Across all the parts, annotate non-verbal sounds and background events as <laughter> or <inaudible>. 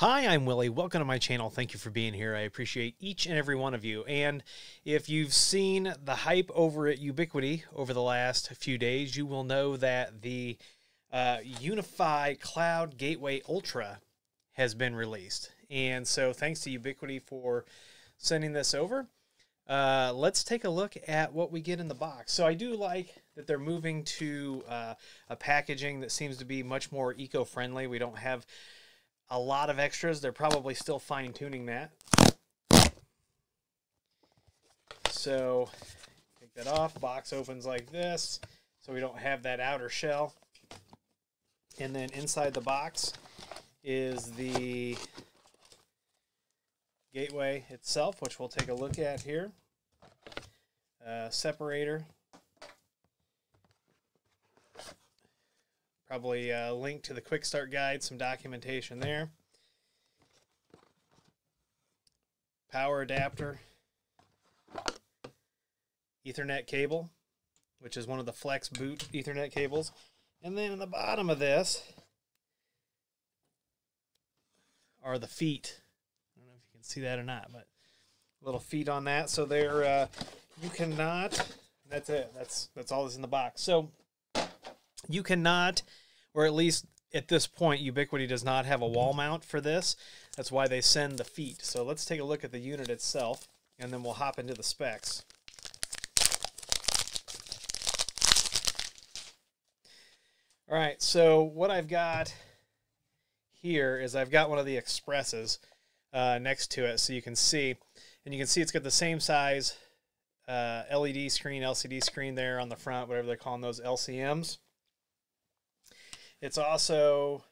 Hi, I'm Willie. Welcome to my channel. Thank you for being here. I appreciate each and every one of you. And if you've seen the hype over at Ubiquiti over the last few days, you will know that the uh, UniFi Cloud Gateway Ultra has been released. And so thanks to Ubiquiti for sending this over. Uh, let's take a look at what we get in the box. So I do like that they're moving to uh, a packaging that seems to be much more eco-friendly. We don't have a lot of extras. They're probably still fine tuning that. So take that off. Box opens like this, so we don't have that outer shell. And then inside the box is the gateway itself, which we'll take a look at here. Uh, separator. Probably a link to the quick start guide, some documentation there. Power adapter. Ethernet cable, which is one of the flex boot Ethernet cables. And then in the bottom of this are the feet. I don't know if you can see that or not, but little feet on that. So they're uh, you cannot. That's it. That's that's all that's in the box. So you cannot, or at least at this point, Ubiquiti does not have a wall mount for this. That's why they send the feet. So let's take a look at the unit itself, and then we'll hop into the specs. All right, so what I've got here is I've got one of the Expresses uh, next to it, so you can see, and you can see it's got the same size uh, LED screen, LCD screen there on the front, whatever they're calling those LCMs. It's also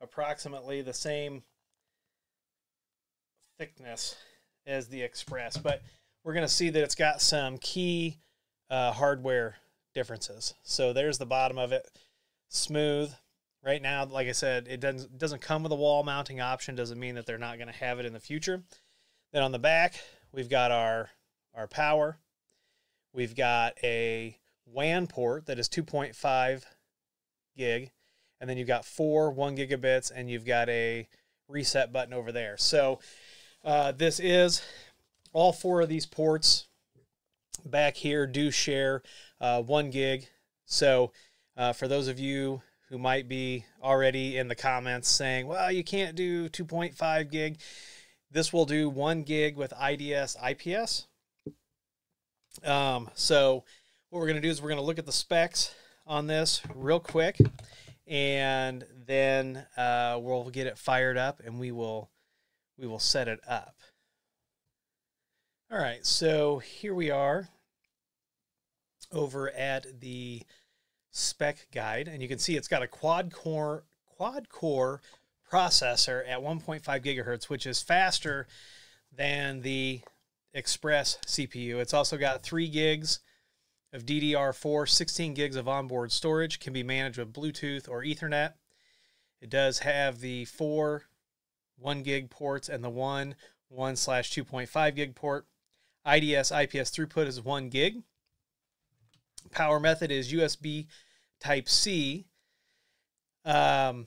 approximately the same thickness as the Express, but we're going to see that it's got some key uh, hardware differences. So there's the bottom of it, smooth. Right now, like I said, it doesn't doesn't come with a wall mounting option. Doesn't mean that they're not going to have it in the future. Then on the back, we've got our our power. We've got a WAN port that is 2.5 gig and then you've got four one gigabits, and you've got a reset button over there. So uh, this is all four of these ports back here do share uh, one gig. So uh, for those of you who might be already in the comments saying, well, you can't do 2.5 gig, this will do one gig with IDS IPS. Um, so what we're going to do is we're going to look at the specs on this real quick and then uh, we'll get it fired up and we will we will set it up. All right, so here we are over at the spec guide, and you can see it's got a quad core quad core processor at 1.5 gigahertz, which is faster than the Express CPU. It's also got three gigs of DDR4, 16 gigs of onboard storage, can be managed with Bluetooth or Ethernet. It does have the four 1 gig ports and the one 1 slash 2.5 gig port. IDS IPS throughput is 1 gig. Power method is USB Type C. Um,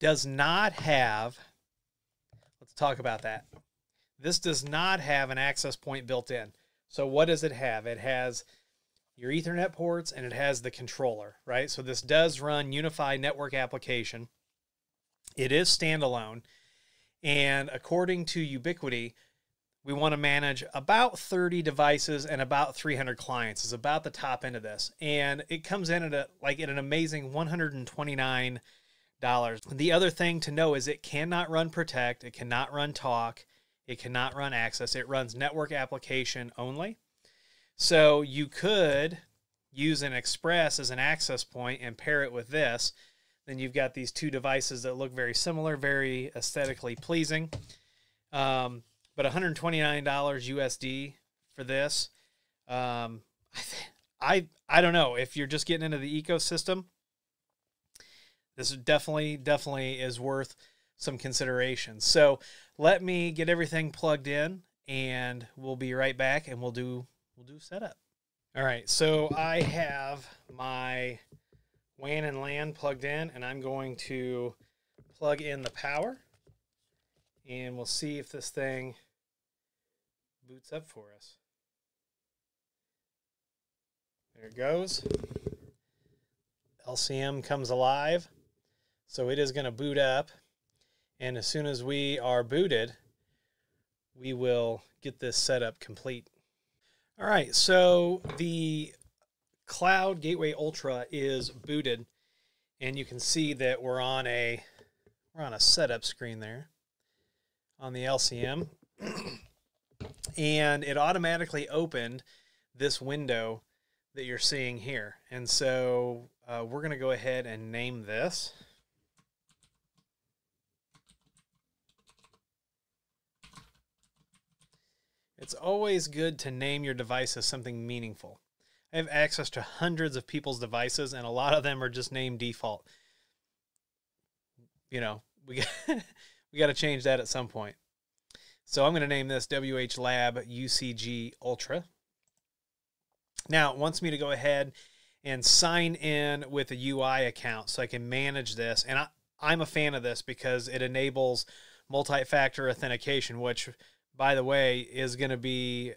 does not have, let's talk about that. This does not have an access point built in. So what does it have? It has your Ethernet ports and it has the controller, right? So this does run UniFi network application. It is standalone. And according to Ubiquiti, we want to manage about 30 devices and about 300 clients is about the top end of this. And it comes in at a, like at an amazing $129. The other thing to know is it cannot run protect, it cannot run talk, it cannot run access. It runs network application only. So you could use an Express as an access point and pair it with this. Then you've got these two devices that look very similar, very aesthetically pleasing. Um, but $129 USD for this. Um, I I don't know if you're just getting into the ecosystem. This definitely definitely is worth some considerations. So let me get everything plugged in and we'll be right back and we'll do we'll do setup. All right, so I have my WAN and LAN plugged in and I'm going to plug in the power and we'll see if this thing boots up for us. There it goes. LCM comes alive. So it is going to boot up. And as soon as we are booted, we will get this setup complete. All right, so the Cloud Gateway Ultra is booted, and you can see that we're on a we're on a setup screen there on the LCM, <clears throat> and it automatically opened this window that you're seeing here. And so uh, we're going to go ahead and name this. It's always good to name your device as something meaningful. I have access to hundreds of people's devices, and a lot of them are just named default. You know, we <laughs> we got to change that at some point. So I'm going to name this WH Lab UCG Ultra. Now it wants me to go ahead and sign in with a UI account so I can manage this. And I, I'm a fan of this because it enables multi-factor authentication, which by the way, is going to be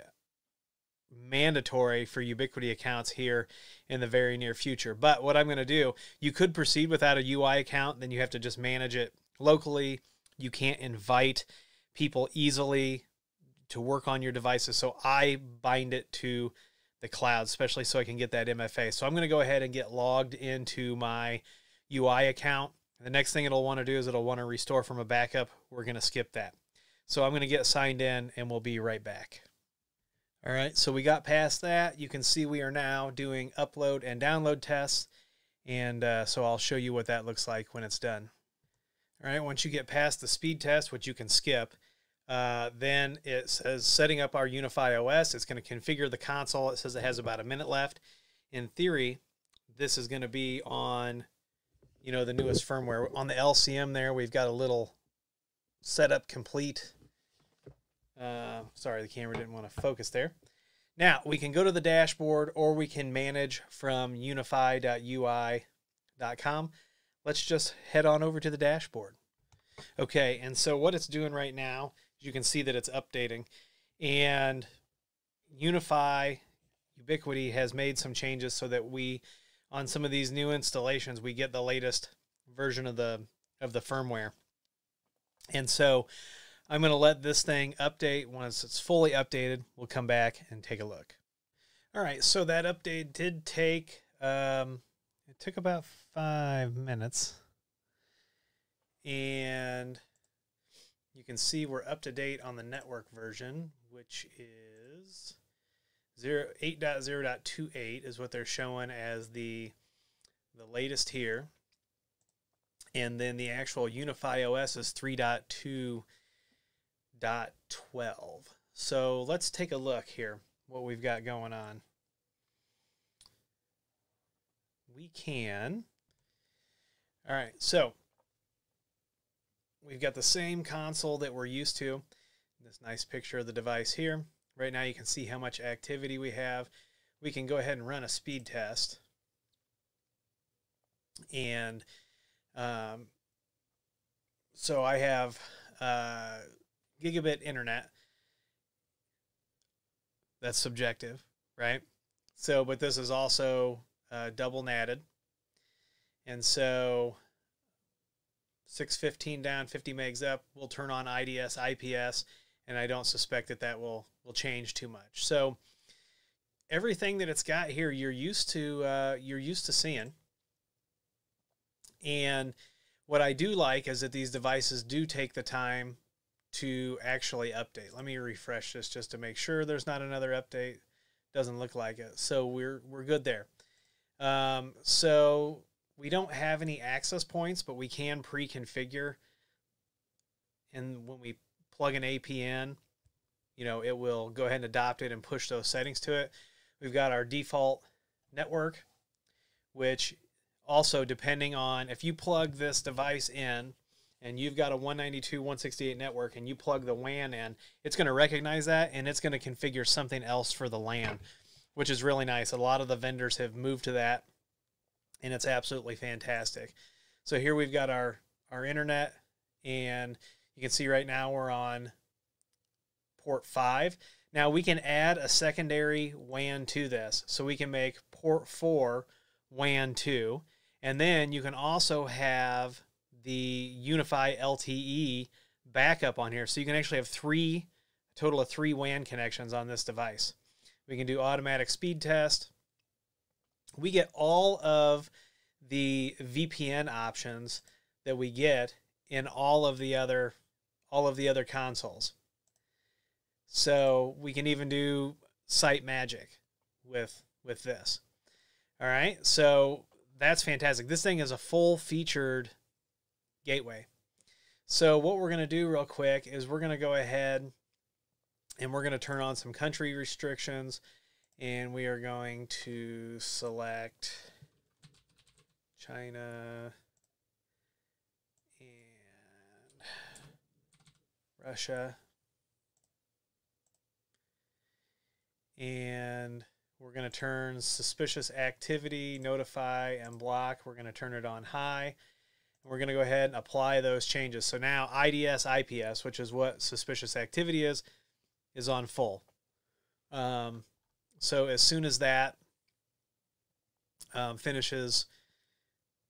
mandatory for Ubiquiti accounts here in the very near future. But what I'm going to do, you could proceed without a UI account, then you have to just manage it locally. You can't invite people easily to work on your devices. So I bind it to the cloud, especially so I can get that MFA. So I'm going to go ahead and get logged into my UI account. The next thing it'll want to do is it'll want to restore from a backup. We're going to skip that. So I'm going to get signed in and we'll be right back. All right, so we got past that. You can see we are now doing upload and download tests. And uh, so I'll show you what that looks like when it's done. All right, once you get past the speed test, which you can skip, uh, then it says setting up our UniFi OS. It's going to configure the console. It says it has about a minute left. In theory, this is going to be on, you know, the newest firmware. On the LCM there, we've got a little setup complete. Uh, sorry, the camera didn't want to focus there. Now, we can go to the dashboard or we can manage from unifi.ui.com. Let's just head on over to the dashboard. Okay, and so what it's doing right now, you can see that it's updating. And UniFi Ubiquiti has made some changes so that we, on some of these new installations, we get the latest version of the of the firmware. And so I'm going to let this thing update. Once it's fully updated, we'll come back and take a look. All right, so that update did take, um, it took about five minutes. And you can see we're up to date on the network version, which is 0, 8.0.28 is what they're showing as the, the latest here and then the actual UniFi OS is 3.2.12. So let's take a look here, what we've got going on. We can, all right, so we've got the same console that we're used to. This nice picture of the device here. Right now you can see how much activity we have. We can go ahead and run a speed test. And um, so I have uh, gigabit internet. That's subjective, right? So, but this is also uh, double natted. And so 615 down, 50 megs up, we'll turn on IDS, IPS, and I don't suspect that that will, will change too much. So everything that it's got here, you're used to, uh, you're used to seeing. And what I do like is that these devices do take the time to actually update. Let me refresh this just to make sure there's not another update. Doesn't look like it. So we're we're good there. Um, so we don't have any access points, but we can pre-configure. And when we plug an APN, you know, it will go ahead and adopt it and push those settings to it. We've got our default network, which also depending on if you plug this device in and you've got a 192.168 network and you plug the WAN in, it's going to recognize that and it's going to configure something else for the LAN, which is really nice. A lot of the vendors have moved to that and it's absolutely fantastic. So here we've got our, our internet, and you can see right now we're on port five. Now we can add a secondary WAN to this. So we can make port 4 WAN 2. And then you can also have the UniFi LTE backup on here. So you can actually have three, total of three WAN connections on this device. We can do automatic speed test. We get all of the VPN options that we get in all of the other all of the other consoles. So we can even do site magic with with this. All right, so that's fantastic. This thing is a full featured gateway. So what we're going to do real quick is we're going to go ahead and we're going to turn on some country restrictions and we are going to select China and Russia. and we're going to turn suspicious activity, notify, and block. We're going to turn it on high. We're going to go ahead and apply those changes. So now IDS, IPS, which is what suspicious activity is, is on full. Um, so as soon as that um, finishes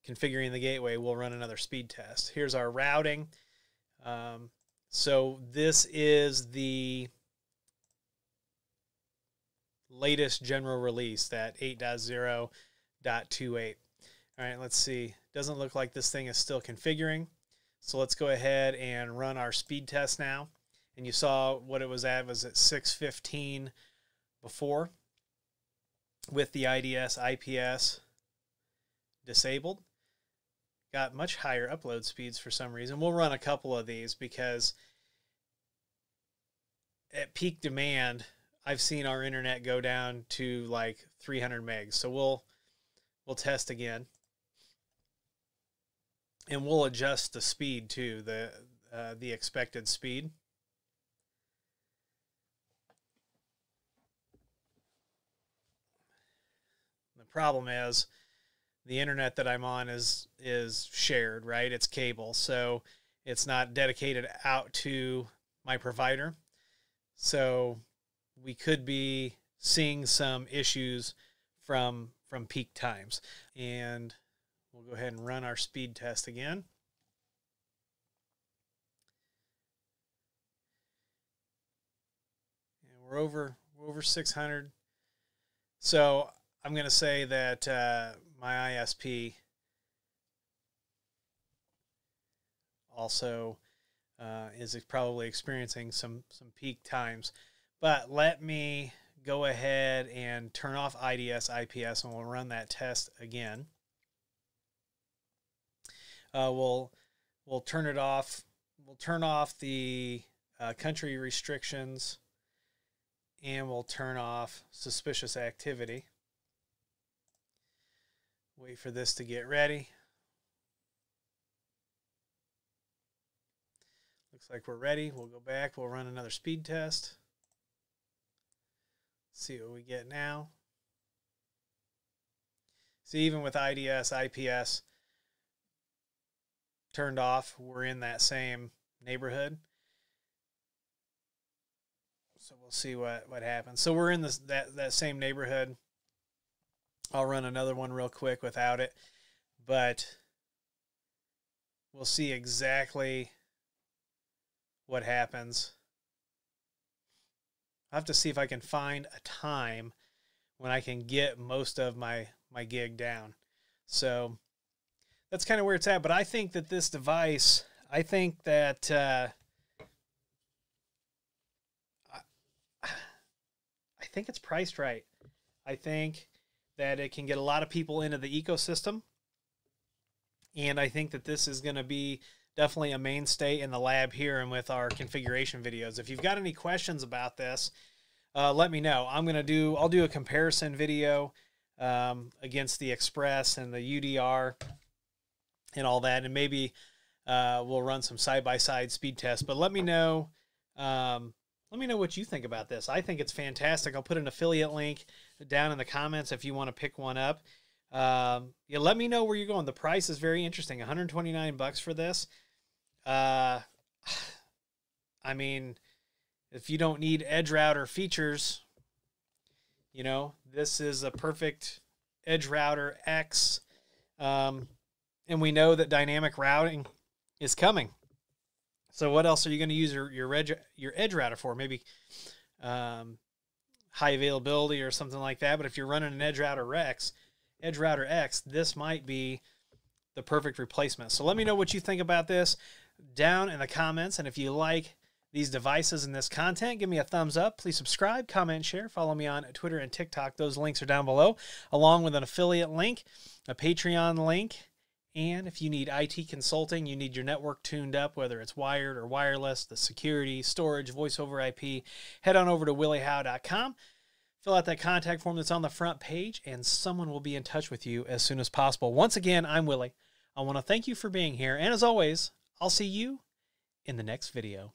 configuring the gateway, we'll run another speed test. Here's our routing. Um, so this is the latest general release, that 8.0.28. All right, let's see. Doesn't look like this thing is still configuring. So let's go ahead and run our speed test now. And you saw what it was at, was at 615 before with the IDS IPS disabled. Got much higher upload speeds for some reason. We'll run a couple of these because at peak demand, I've seen our internet go down to like 300 megs. So we'll we'll test again, and we'll adjust the speed to the uh, the expected speed. The problem is the internet that I'm on is is shared, right? It's cable, so it's not dedicated out to my provider. So we could be seeing some issues from from peak times. And we'll go ahead and run our speed test again. And we're over we're over 600. So I'm going to say that uh, my ISP also uh, is probably experiencing some some peak times. But let me go ahead and turn off IDS IPS and we'll run that test again. Uh, we'll we'll turn it off. We'll turn off the uh, country restrictions and we'll turn off suspicious activity. Wait for this to get ready. Looks like we're ready. We'll go back. We'll run another speed test see what we get now. See, even with IDS, IPS turned off, we're in that same neighborhood. So we'll see what, what happens. So we're in this that, that same neighborhood. I'll run another one real quick without it, but we'll see exactly what happens I have to see if I can find a time when I can get most of my my gig down. So that's kind of where it's at. But I think that this device, I think that uh, I, I think it's priced right. I think that it can get a lot of people into the ecosystem. And I think that this is going to be definitely a mainstay in the lab here and with our configuration videos. If you've got any questions about this, uh, let me know. I'm gonna do. I'll do a comparison video um, against the Express and the UDR and all that, and maybe uh, we'll run some side by side speed tests. But let me know. Um, let me know what you think about this. I think it's fantastic. I'll put an affiliate link down in the comments if you want to pick one up. Um, yeah, let me know where you're going. The price is very interesting. 129 bucks for this. Uh, <sighs> I mean, if you don't need edge router features, you know, this is a perfect EdgeRouter X. Um, and we know that dynamic routing is coming. So what else are you going to use your your edge your edge router for? Maybe um, high availability or something like that. But if you're running an EdgeRouter X, EdgeRouter X, this might be the perfect replacement. So let me know what you think about this down in the comments. And if you like these devices and this content, give me a thumbs up. Please subscribe, comment, share. Follow me on Twitter and TikTok. Those links are down below, along with an affiliate link, a Patreon link. And if you need IT consulting, you need your network tuned up, whether it's wired or wireless, the security, storage, voice over IP, head on over to williehowe.com. Fill out that contact form that's on the front page, and someone will be in touch with you as soon as possible. Once again, I'm Willie. I want to thank you for being here. And as always, I'll see you in the next video.